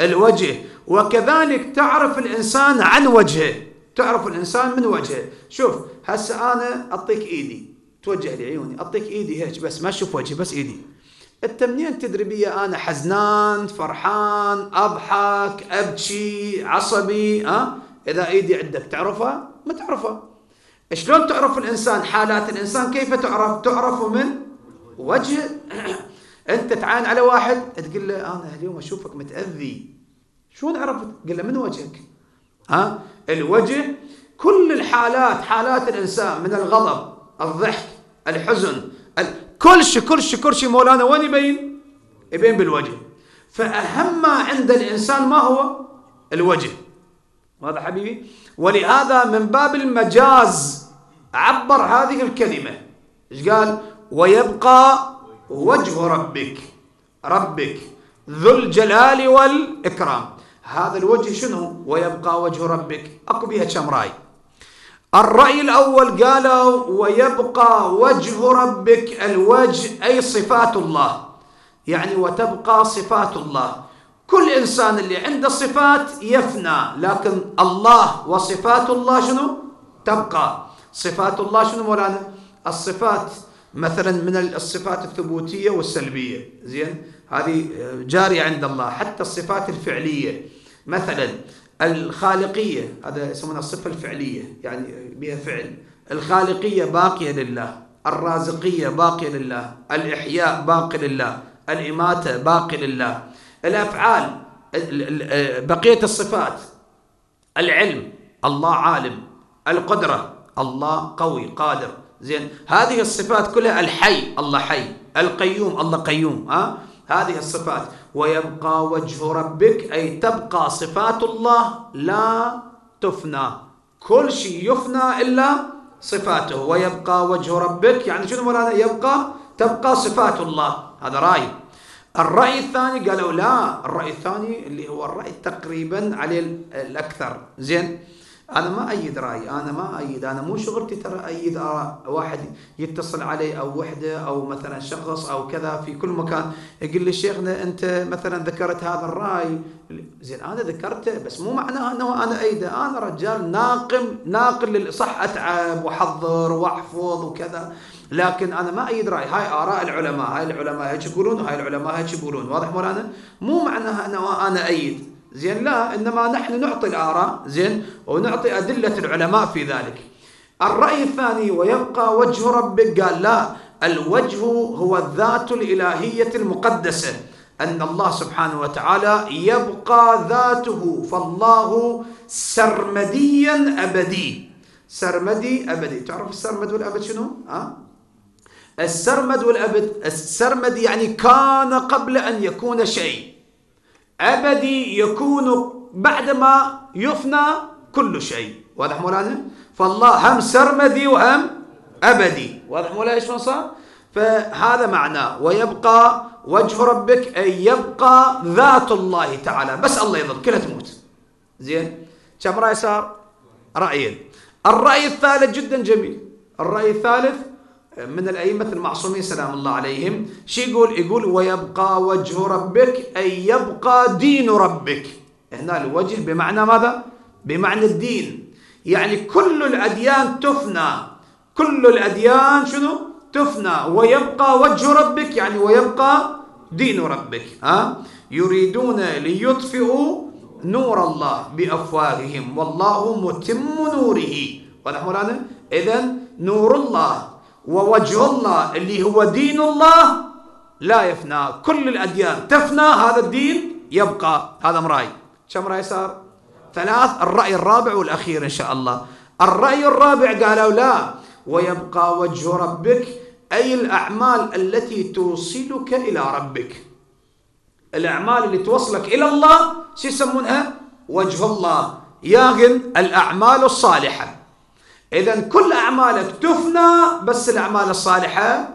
الوجه. وكذلك تعرف الإنسان عن وجهه. تعرف الإنسان من وجهه. شوف هسه أنا أعطيك إيدي. توجه لي عيوني. أعطيك إيدي هيك بس ما أشوف وجهي بس إيدي. انت منين تدري بي أنا حزنان فرحان أضحك أبكي عصبي أه؟ إذا إيدي عندك تعرفها؟ ما تعرفها. شلون تعرف الإنسان؟ حالات الإنسان كيف تعرف؟ تعرف من وجه. أنت تعاين على واحد تقول له أنا اليوم أشوفك متأذي. شلون عرفت؟ قل له من وجهك؟ ها؟ الوجه كل الحالات حالات الإنسان من الغضب الضحك الحزن كل شيء كل شيء كل شيء مولانا وين يبين؟ يبين بالوجه. فأهم ما عند الإنسان ما هو؟ الوجه. هذا حبيبي؟ ولهذا من باب المجاز عبر هذه الكلمة. إيش قال؟ ويبقى وجه ربك ربك ذو الجلال والإكرام. هذا الوجه شنو؟ ويبقى وجه ربك. أكو بها كم رأي. الرأي الأول قالوا ويبقى وجه ربك الوجه أي صفات الله. يعني وتبقى صفات الله. كل إنسان اللي عنده صفات يفنى لكن الله وصفات الله شنو؟ تبقى. صفات الله شنو مولانا؟ الصفات. مثلا من الصفات الثبوتية والسلبية. زين؟ هذه جارية عند الله. حتى الصفات الفعلية. مثلا الخالقية هذا يسمونها الصفة الفعلية يعني بها فعل. الخالقية باقية لله الرازقية باقية لله الإحياء باقي لله الإماتة باقي لله. الأفعال بقية الصفات العلم الله عالم القدرة الله قوي قادر زين. هذه الصفات كلها الحي الله حي القيوم الله قيوم ها؟ هذه الصفات. ويبقى وجه ربك أي تبقى صفات الله لا تفنى. كل شيء يفنى إلا صفاته. ويبقى وجه ربك يعني شنو مولانا يبقى؟ تبقى صفات الله. هذا رأي. الرأي الثاني قالوا لا الرأي الثاني اللي هو الرأي تقريبا عليه الأكثر. زين؟ أنا ما أيد رايي أنا ما أيد أنا مو شغلتي ترى أيد واحد يتصل علي أو وحدة أو مثلا شخص أو كذا في كل مكان يقول لي شيخنا أنت مثلا ذكرت هذا الرأي. زين أنا ذكرته بس مو معناه أنه أنا أيده. أنا رجال ناقم ناقل صح أتعب وأحضر وأحفظ وكذا لكن أنا ما أيد رأي. هاي آراء العلماء هاي العلماء هيك يقولون وهاي العلماء هيك يقولون واضح مولانا؟ مو معناها أنه أنا أيد. زين لا إنما نحن نعطي الآراء زين ونعطي أدلة العلماء في ذلك الرأي الثاني ويبقى وجه ربك قال لا الوجه هو الذات الإلهية المقدسة أن الله سبحانه وتعالى يبقى ذاته فالله سرمديا أبدي سرمدي أبدي تعرف السرمد والأبد شنو؟ ها؟ السرمد والأبد السرمد يعني كان قبل أن يكون شيء أبدي يكون بعدما يفنى كل شيء. واضح مولانا؟ فالله هم سرمدي وهم أبدي. واضح مولانا شلون صار؟ فهذا معناه ويبقى وجه ربك أي يبقى ذات الله تعالى. بس الله يظل كلها تموت. زين؟ كم رأي صار؟ رأيين. الرأي الثالث جدا جميل. الرأي الثالث من الأئمة المعصومين سلام الله عليهم. شو يقول؟ يقول ويبقى وجه ربك أي يبقى دين ربك. هنا الوجه بمعنى ماذا؟ بمعنى الدين. يعني كل الأديان تفنى. كل الأديان شنو؟ تفنى. ويبقى وجه ربك يعني ويبقى دين ربك. ها؟ يريدون ليطفئوا نور الله بأفواههم. والله متم نوره. واضح مولانا إذا نور الله ووجه الله اللي هو دين الله لا يفنى كل الأديان تفنى هذا الدين يبقى هذا مراي كم رأي صار؟ ثلاث الرأي الرابع والأخير إن شاء الله. الرأي الرابع قالوا لا ويبقى وجه ربك أي الأعمال التي توصلك إلى ربك. الأعمال اللي توصلك إلى الله شو يسمونها؟ وجه الله. ياغن الأعمال الصالحة. إذا كل أعمالك تفنى بس الأعمال الصالحة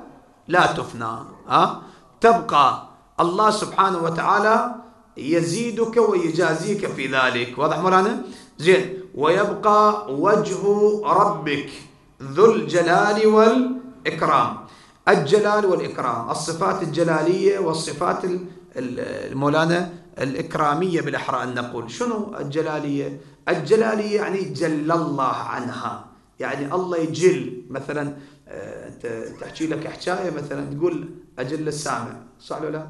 لا تفنى ها؟ تبقى الله سبحانه وتعالى يزيدك ويجازيك في ذلك. واضح مولانا؟ زين. ويبقى وجه ربك ذو الجلال والإكرام. الجلال والإكرام الصفات الجلالية والصفات المولانا الإكرامية بالأحرى أن نقول. شنو الجلالية؟ الجلالية يعني جل الله عنها. يعني الله يجل. مثلا آه، أنت تحكي لك حكاية مثلا تقول أجل السامع صح ولا لا؟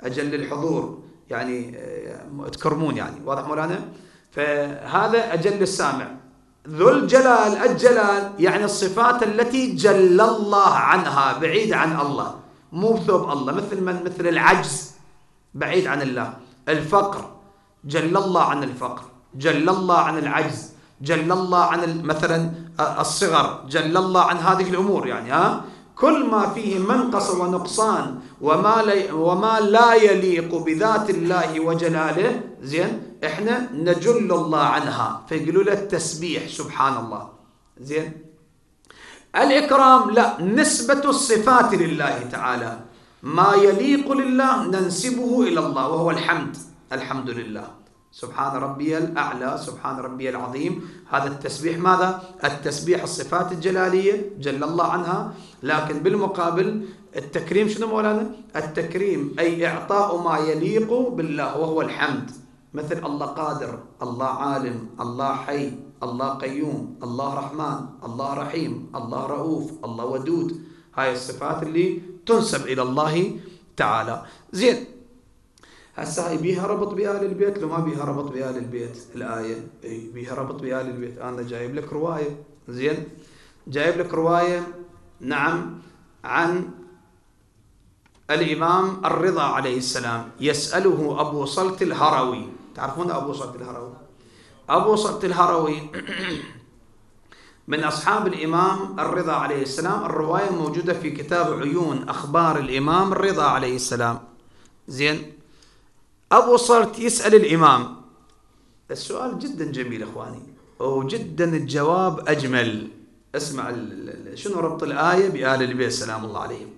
أجل الحضور يعني آه، تكرمون يعني واضح مولانا؟ فهذا أجل السامع ذو الجلال الجلال يعني الصفات التي جل الله عنها بعيد عن الله. مو بثوب الله مثل من؟ مثل العجز بعيد عن الله. الفقر جل الله عن الفقر جل الله عن العجز. جل الله عن مثلا الصغر جل الله عن هذه الأمور يعني ها؟ كل ما فيه منقص ونقصان وما وما لا يليق بذات الله وجلاله زين؟ إحنا نجل الله عنها. فيقولوا له التسبيح سبحان الله زين؟ الإكرام لا نسبة الصفات لله تعالى. ما يليق لله ننسبه إلى الله وهو الحمد الحمد لله. سبحان ربي الأعلى سبحان ربي العظيم. هذا التسبيح ماذا؟ التسبيح الصفات الجلالية جل الله عنها. لكن بالمقابل التكريم شنو مولانا؟ التكريم أي إعطاء ما يليق بالله وهو الحمد. مثل الله قادر الله عالم الله حي الله قيوم الله رحمن الله رحيم الله رؤوف الله ودود. هاي الصفات اللي تنسب إلى الله تعالى. زين هسه هاي بيها ربط بآل البيت؟ لو ما بيها ربط بآل البيت الآية. إي بيها ربط بآل البيت. أنا جايب لك رواية. زين؟ جايب لك رواية نعم عن الإمام الرضا عليه السلام. يسأله أبو صلت الهروي. تعرفون أبو صلت الهروي؟ أبو صلت الهروي من أصحاب الإمام الرضا عليه السلام. الرواية موجودة في كتاب عيون أخبار الإمام الرضا عليه السلام. زين؟ أبو صلت يسأل الإمام. السؤال جدا جميل إخواني وجدا الجواب أجمل. اسمع شنو ربط الآية بآل البيت سلام الله عليهم؟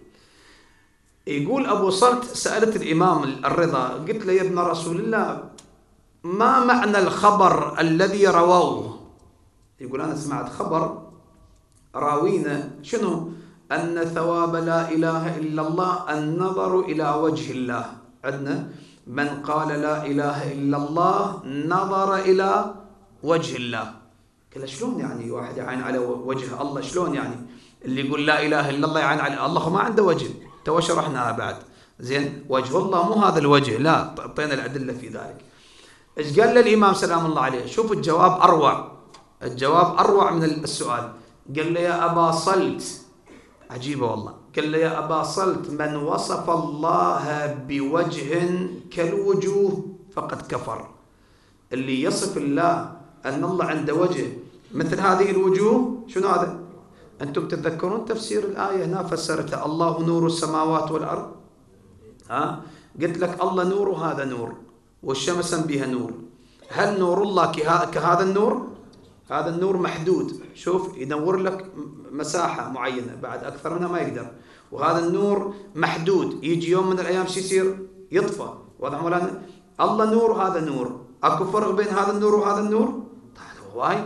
يقول أبو صلت سألت الإمام الرضا قلت له يا ابن رسول الله ما معنى الخبر الذي رووه يقول أنا سمعت خبر راوينا شنو؟ أن ثواب لا إله إلا الله النظر إلى وجه الله. عندنا من قال لا إله إلا الله نظر إلى وجه الله. قال شلون يعني واحد يعين على وجه الله؟ شلون يعني؟ اللي يقول لا إله إلا الله يعين على الله ما عنده وجه. تو شرحناها بعد. زين وجه الله مو هذا الوجه. لا أعطينا الأدلة في ذلك. إيش قال للإمام سلام الله عليه؟ شوف الجواب أروع. الجواب أروع من السؤال. قال له يا أبا صلت. عجيبة والله. قال له يا أبا صلت من وصف الله بوجه كالوجوه فقد كفر. اللي يصف الله أن الله عنده وجه مثل هذه الوجوه شنو هذا؟ أنتم تتذكرون تفسير الآية هنا فسرتها الله نور السماوات والأرض ها؟ قلت لك الله نور وهذا نور والشمس بها نور. هل نور الله كهذا النور؟ هذا النور محدود. شوف ينور لك مساحة معينة بعد أكثر منها ما يقدر. وهذا النور محدود. يجي يوم من الأيام شو يصير؟ يطفى. واضح مولانا الله نور وهذا نور أكو فرق بين هذا النور وهذا النور؟ طيب واي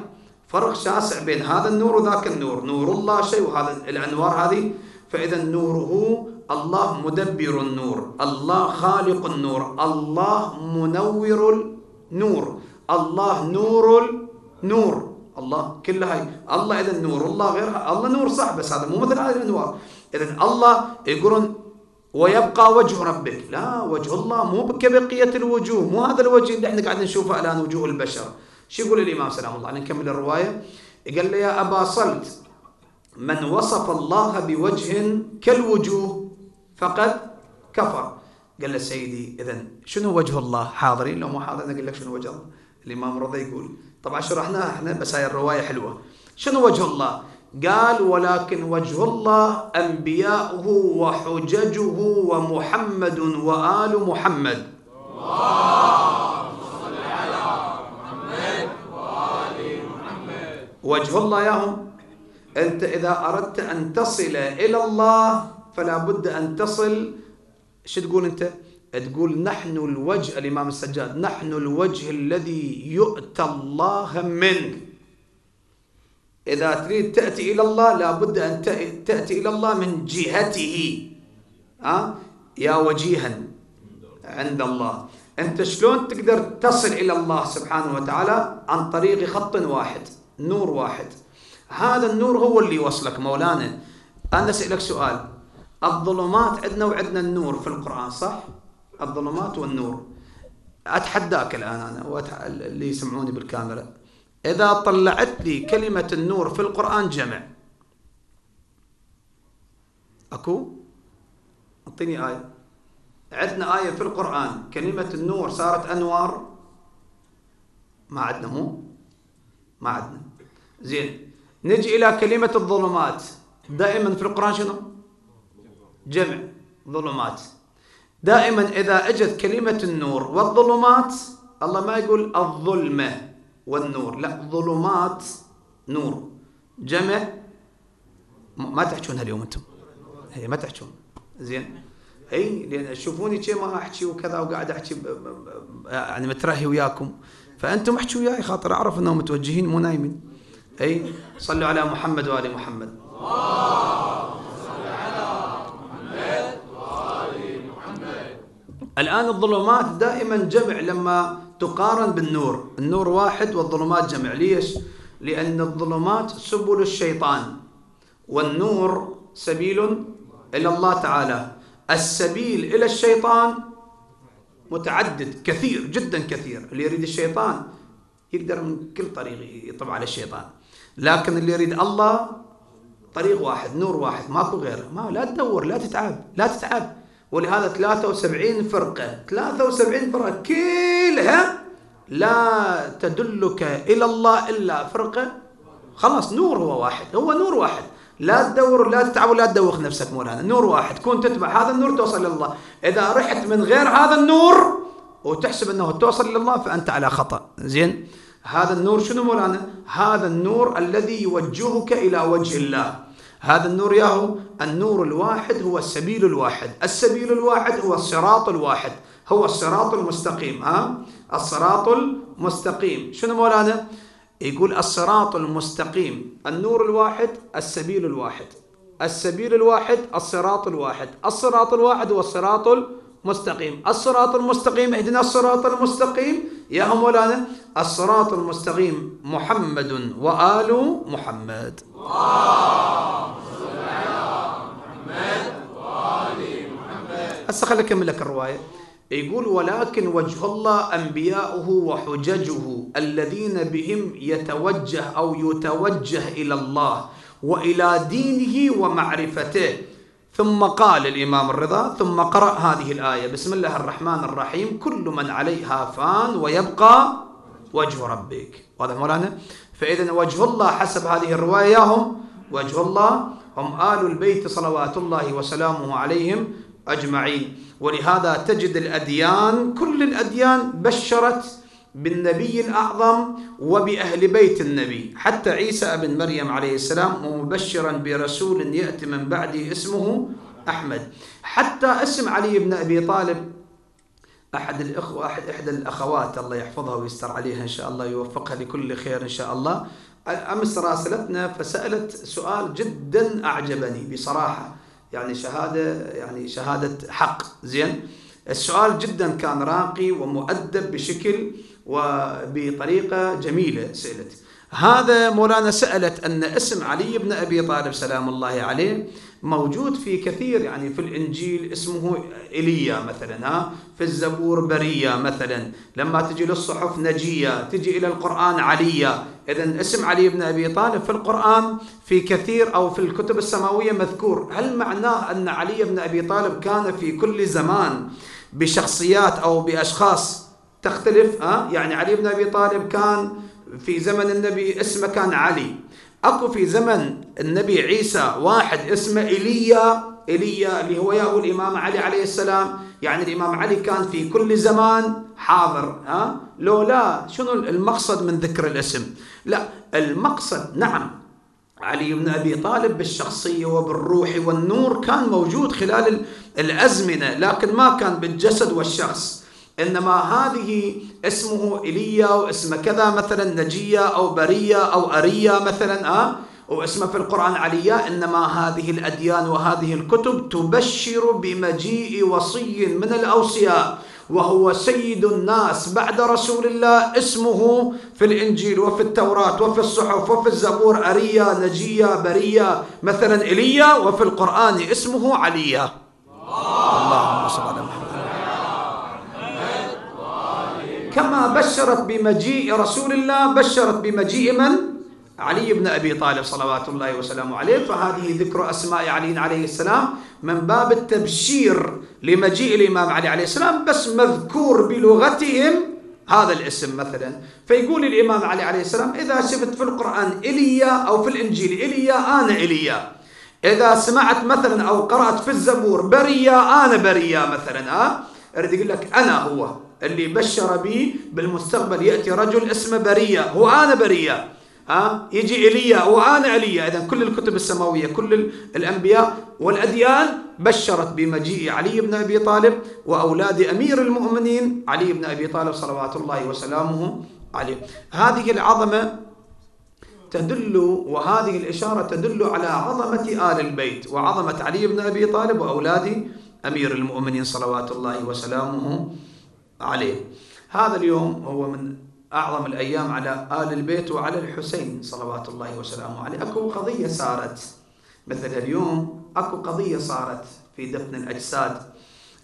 فرق شاسع بين هذا النور وذاك النور. نور الله شيء وهذا الأنوار هذه. فإذا نوره الله مدبر النور. الله خالق النور. الله منور النور. الله نور النور. الله كلها هاي. الله إذا نور الله غيرها. الله نور صح بس هذا مو مثل هذه الانوار إذا الله يقولون ويبقى وجه ربك. لا وجه الله مو كبقية الوجوه مو هذا الوجه اللي إحنا قاعدين نشوفه الآن وجوه البشر. شو يقول الإمام سلام الله عليه؟ نكمل الرواية. قال له يا أبا صلت من وصف الله بوجه كالوجوه فقد كفر. قال له سيدي إذا شنو وجه الله؟ حاضرين؟ لو مو حاضرين أقول لك شنو وجه الله. الإمام رضي يقول طبعا شرحناها إحنا بس هاي الرواية حلوة. شنو وجه الله؟ قال ولكن وجه الله أنبياؤه وحججه ومحمد وآل محمد. وجه الله ياهم أنت إذا أردت أن تصل إلى الله فلا بد أن تصل شو تقول أنت؟ تقول نحن الوجه الإمام السجاد نحن الوجه الذي يؤتى الله منه. إذا تريد تأتي إلى الله لابد أن تأتي إلى الله من جهته. ها؟ يا وجيها عند الله. أنت شلون تقدر تصل إلى الله سبحانه وتعالى؟ عن طريق خط واحد نور واحد. هذا النور هو اللي يوصلك مولانا. أنا أسألك سؤال. الظلمات عندنا وعندنا النور في القرآن صح؟ الظلمات والنور. أتحداك الآن أنا اللي يسمعوني بالكاميرا. إذا طلعت لي كلمة النور في القرآن جمع. أكو؟ أعطيني آية. عندنا آية في القرآن. كلمة النور صارت أنوار؟ ما عندنا مو؟ ما عندنا. زين. نجي إلى كلمة الظلمات. دائما في القرآن شنو؟ جمع. ظلمات. دائما إذا أجت كلمة النور والظلمات الله ما يقول الظلمة والنور لا ظلمات نور. جمع ما تحجون اليوم أنتم. هي ما تحجون. زين. اي لأن تشوفوني شيء ما أحكي وكذا وقاعد أحكي يعني مترهي وياكم. فأنتم احكوا وياي خاطر أعرف إنهم متوجهين مو نايمين. اي صلوا على محمد وآل محمد. الآن الظلمات دائما جمع لما تقارن بالنور. النور واحد والظلمات جمع. ليش؟ لأن الظلمات سبل الشيطان والنور سبيل إلى الله تعالى. السبيل إلى الشيطان متعدد كثير جدا كثير. اللي يريد الشيطان يقدر من كل طريق يطب على الشيطان. لكن اللي يريد الله طريق واحد نور واحد ماكو غيره. ما لا تدور لا تتعب لا تتعب. ولهذا 73 فرقة. 73 فرقة كلها لا تدلك إلى الله إلا فرقة. خلاص نور هو واحد هو نور واحد. لا تدور لا تتعب ولا تدوخ نفسك مولانا نور واحد. كون تتبع هذا النور توصل إلى الله. إذا رحت من غير هذا النور وتحسب أنه توصل إلى الله فأنت على خطأ. زين؟ هذا النور شنو مولانا؟ هذا النور الذي يوجهك إلى وجه الله. هذا النور ياهو النور الواحد هو السبيل الواحد. السبيل الواحد هو الصراط الواحد. هو الصراط المستقيم ها؟ الصراط المستقيم. شنو مولانا؟ يقول الصراط المستقيم. النور الواحد السبيل الواحد. السبيل الواحد الصراط الواحد. الصراط الواحد هو الصراط المستقيم الصراط المستقيم اهدنا الصراط المستقيم. يا مولانا الصراط المستقيم. محمد وآل محمد. هسه خليني أكمل لك الرواية. يقول ولكن وجه الله أنبياؤه وحججه الذين بهم يتوجه أو يتوجه إلى الله وإلى دينه ومعرفته ثم قال الإمام الرضا ثم قرأ هذه الآية بسم الله الرحمن الرحيم كل من عليها فان ويبقى وجه ربك. واضح مولانا؟ فإذا وجه الله حسب هذه الرواية هم وجه الله هم آل البيت صلوات الله وسلامه عليهم أجمعين. ولهذا تجد الأديان كل الأديان بشرت بالنبي الأعظم وبأهل بيت النبي. حتى عيسى ابن مريم عليه السلام مبشرا برسول يأتي من بعده اسمه أحمد. حتى اسم علي بن أبي طالب أحد الإخوة أحد إحدى الأخوات الله يحفظها ويستر عليها إن شاء الله يوفقها لكل خير إن شاء الله. أمس راسلتنا فسألت سؤال جدا أعجبني بصراحة يعني شهادة يعني شهادة حق. زين السؤال جدا كان راقي ومؤدب بشكل وبطريقة جميلة سئلت. هذا مولانا سألت أن اسم علي بن أبي طالب سلام الله عليه موجود في كثير يعني في الإنجيل اسمه إيليا مثلا ها؟ في الزبور برية مثلا. لما تجي للصحف نجية تجي إلى القرآن عليا. إذا اسم علي بن أبي طالب في القرآن في كثير أو في الكتب السماوية مذكور. هل معناه أن علي بن أبي طالب كان في كل زمان بشخصيات أو بأشخاص تختلف ها؟ يعني علي بن أبي طالب كان في زمن النبي اسمه كان علي. أكو في زمن النبي عيسى واحد اسمه ايليا ايليا اللي هو ياهو الإمام علي عليه السلام. يعني الإمام علي كان في كل زمان حاضر ها؟ لو لا شنو المقصد من ذكر الاسم؟ لا المقصد نعم علي بن أبي طالب بالشخصية وبالروح والنور كان موجود خلال الأزمنة لكن ما كان بالجسد والشخص. إنما هذه اسمه ايليا واسمه كذا مثلا نجية أو برية أو أرية مثلا آه واسمه في القرآن عليا. إنما هذه الأديان وهذه الكتب تبشر بمجيء وصي من الأوصياء وهو سيد الناس بعد رسول الله. اسمه في الإنجيل وفي التوراة وفي الصحف وفي الزبور اريا نجية برية مثلا ايليا وفي القرآن اسمه عليا. اللهم صل على محمد. كما بشرت بمجيء رسول الله بشرت بمجيء من؟ علي بن أبي طالب صلوات الله وسلامه عليه. فهذه ذكر أسماء علي عليه السلام من باب التبشير لمجيء الإمام علي عليه السلام بس مذكور بلغتهم هذا الاسم مثلا. فيقول الإمام علي عليه السلام إذا شفت في القرآن ايليا أو في الإنجيل ايليا أنا ايليا إذا سمعت مثلا أو قرأت في الزبور بريا أنا بريا مثلا. ها أه؟ اريد يقول لك أنا هو. اللي بشر بي بالمستقبل. يأتي رجل اسمه بريا هو أنا بريا ها؟ يجي ايليا وأنا ايليا اذا كل الكتب السماوية كل الأنبياء والأديان بشرت بمجيء علي بن أبي طالب وأولاد أمير المؤمنين علي بن أبي طالب صلوات الله وسلامه عليه. هذه العظمة تدل وهذه الإشارة تدل على عظمة آل البيت وعظمة علي بن أبي طالب وأولاد أمير المؤمنين صلوات الله وسلامه عليه. هذا اليوم هو من أعظم الأيام على آل البيت وعلى الحسين صلوات الله وسلامه عليه. أكو قضية صارت مثل اليوم أكو قضية صارت في دفن الأجساد.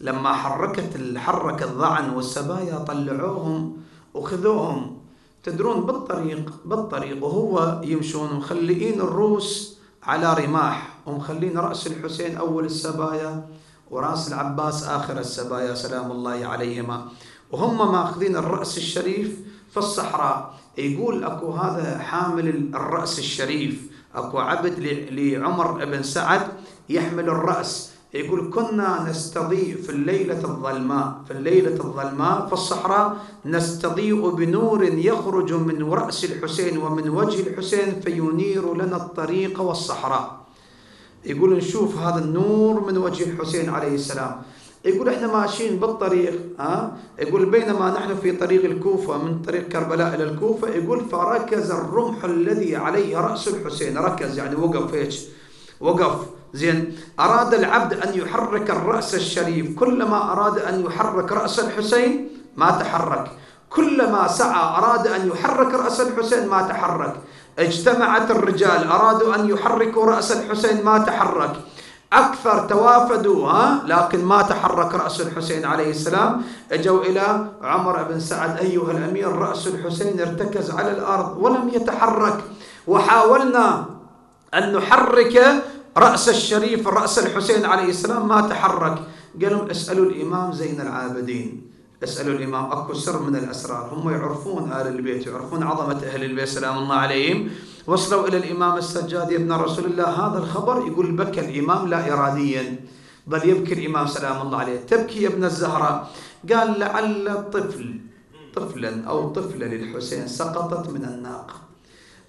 لما حركت حرك الظعن والسبايا طلعوهم وخذوهم. تدرون بالطريق بالطريق وهو يمشون مخلئين الروس على رماح ومخلين رأس الحسين أول السبايا وراس العباس آخر السبايا. سلام الله عليهما. وهم ماخذين الرأس الشريف في الصحراء. يقول أكو هذا حامل الرأس الشريف أكو عبد لعمر بن سعد يحمل الرأس. يقول كنا نستضيء في الليلة الظلماء في الليلة الظلماء في الصحراء نستضيء بنور يخرج من رأس الحسين ومن وجه الحسين فينير لنا الطريق والصحراء. يقول نشوف هذا النور من وجه الحسين عليه السلام. يقول إحنا ماشيين بالطريق ها؟ يقول بينما نحن في طريق الكوفة من طريق كربلاء إلى الكوفة يقول فركز الرمح الذي عليه رأس الحسين. ركز يعني وقف هيك وقف. زين. أراد العبد أن يحرك الرأس الشريف. كلما أراد أن يحرك رأس الحسين ما تحرك. كلما سعى أراد أن يحرك رأس الحسين ما تحرك. اجتمعت الرجال أرادوا أن يحركوا رأس الحسين ما تحرك. أكثر توافدوا ها؟ لكن ما تحرك رأس الحسين عليه السلام. إجوا إلى عمر بن سعد أيها الأمير رأس الحسين ارتكز على الأرض ولم يتحرك. وحاولنا أن نحرك رأس الشريف رأس الحسين عليه السلام ما تحرك. قالوا اسألوا الإمام زين العابدين. اسألوا الإمام أكو سر من الأسرار. هم يعرفون آل البيت يعرفون عظمة أهل البيت سلام الله عليهم. وصلوا إلى الإمام السجاد ابن رسول الله. هذا الخبر يقول بكى الإمام لا إراديا بل يبكي الإمام سلام الله عليه. تبكي يا ابن الزهراء. قال لعل طفل طفلا أو طفلة للحسين سقطت من الناقة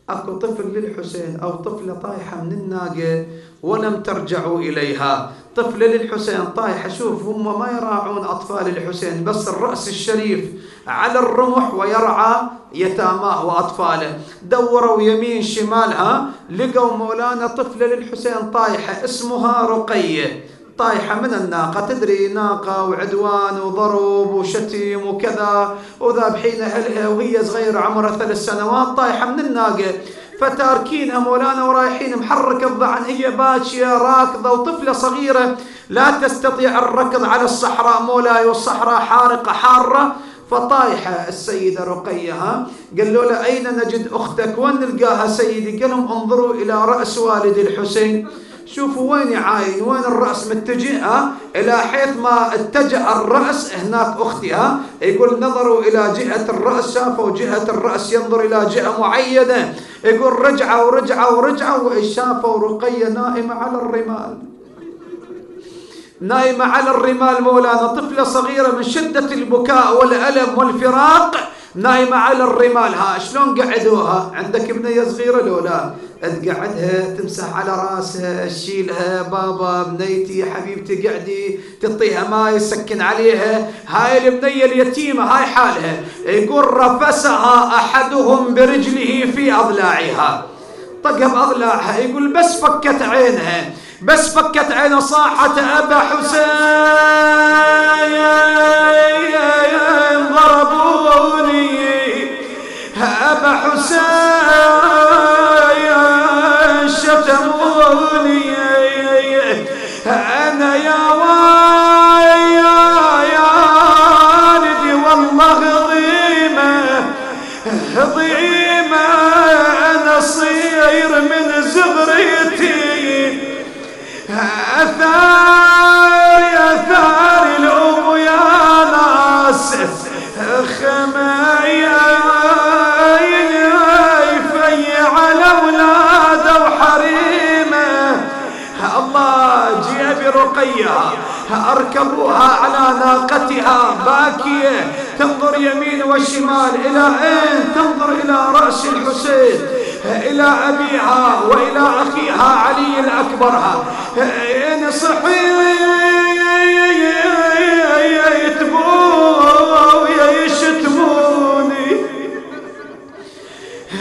أكو طفل للحسين أو طفلة طايحة من الناقة ولم ترجعوا إليها. طفلة للحسين طايحة. شوف هم ما يراعون أطفال الحسين بس الرأس الشريف على الرمح ويرعى يتاماه وأطفاله. دوروا يمين شمالها لقوا مولانا طفلة للحسين طايحة اسمها رقية طايحة من الناقة تدري ناقة وعدوان وضرب وشتيم وكذا. وذابحين أهلها وهي صغيرة عمرها ثلاث سنوات طايحة من الناقة. فتاركينها مولانا ورايحين محرك الضعن هي باشية راكضة وطفلة صغيرة. لا تستطيع الركض على الصحراء مولاي والصحراء حارقة حارة. فطايحة السيدة رقية ها؟ قالوا له أين نجد أختك؟ وين نلقاها سيدي؟ قال لهم انظروا إلى رأس والدي الحسين. شوفوا وين يعاين وين الرأس؟ متجه إلى حيث ما اتجه الرأس هناك أختها يقول نظروا إلى جهة الرأس شافوا جهة الرأس ينظر إلى جهة معينة. يقول رجعوا ورجعوا ورجعوا وشافوا رقية نائمة على الرمال. نايمة على الرمال مولانا طفلة صغيرة من شدة البكاء والألم والفراق نايمة على الرمال. ها شلون قعدوها؟ عندك بنية صغيرة لو لا تقعدها تمسح على راسها تشيلها بابا بنيتي حبيبتي قعدي تعطيها ماي سكن عليها. هاي البنية اليتيمة هاي حالها. يقول رفسها أحدهم برجله في أضلاعها. طقها بأضلاعها يقول بس فكت عينها. بس فكت عينها صاحت أبا حسين. ضربوني. أبا حسين شتموني. يا ثار الأم يا ناس خمايا يفي على أولاده وحريمه الله جي أبي رقية أركبوها على ناقتها باكية. تنظر يمين وشمال إلى أين تنظر إلى رأس الحسين. إلى أبيها وإلى أخيها علي الأكبر إن صحيت بويا يشتموني.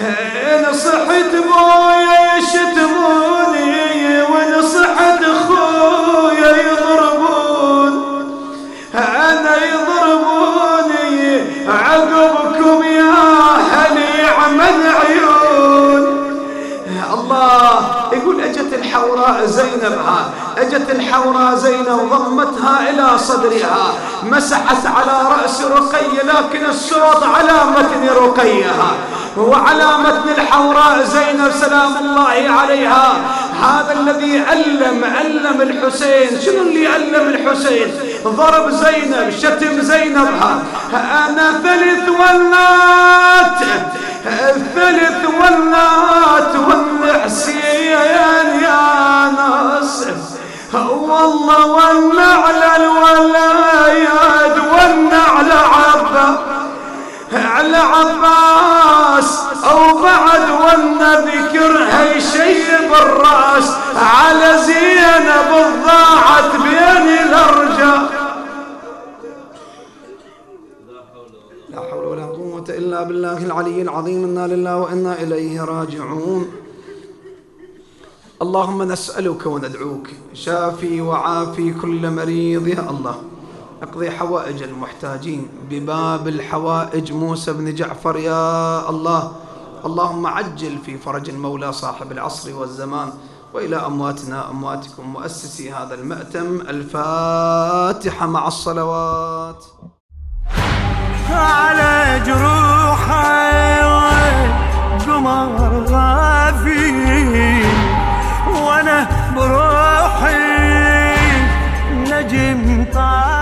إن صحت بويا يشتموني. وإن صحت أخويا يضربون. أنا يضربوني. عقبكم يا هلي عمل يقول أجت الحوراء زينب ها أجت الحوراء زينب ضمتها إلى صدرها مسحت على رأس رقيه لكن الصوت على متن رقيها. وعلى متن الحوراء زينب سلام الله عليها. هذا الذي علم علم الحسين. شنو اللي علم الحسين؟ ضرب زينب شتم زينب أنا ثلث ولات الثلث والنات والنحسين يا ناس والله والنعل الولايات والنعل عبا على عباس أو بعد والنذكر هي شيء بالراس على زينب الضاعت بين الأرجاء. إلا بالله العلي العظيم إنا لله وإنا إليه راجعون. اللهم نسألك وندعوك شافي وعافي كل مريض. يا الله اقضي حوائج المحتاجين بباب الحوائج. موسى بن جعفر يا الله اللهم عجل في فرج المولى صاحب العصر والزمان وإلى أمواتنا أمواتكم مؤسسي هذا المأتم الفاتحة مع الصلوات. على جروحه قمر غافي وأنا بروحي نجم طار